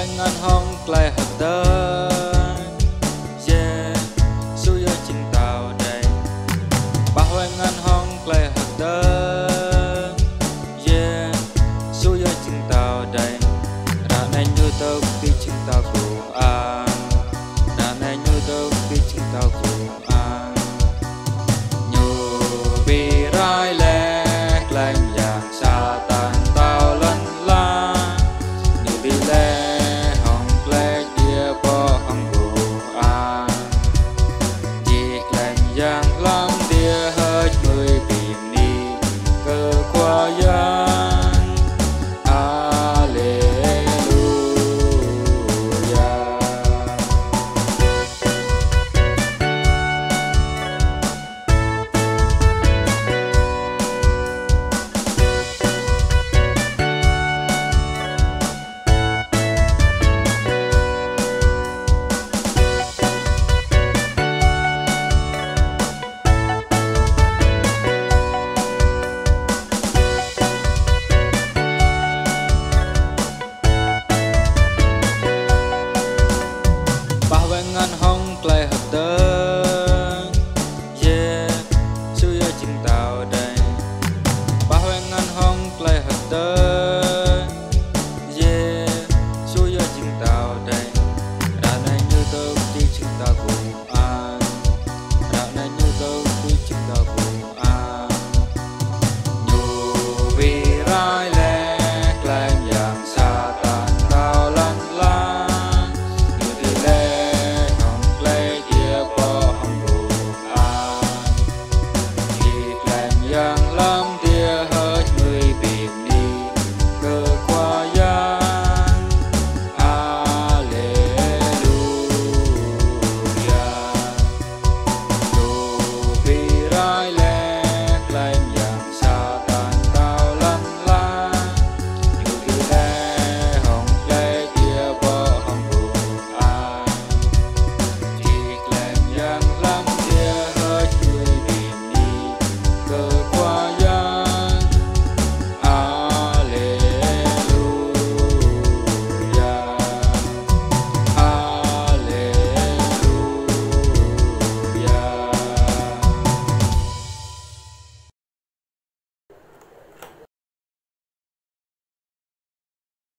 quen anh không lại hợp tới yeah su yo chinh tao đây bà quen anh không lại hợp tới yeah su yo chinh tao đây ra nên như tao khi chinh tao cùng anh. Ra nên như tao khi chinh tao cùng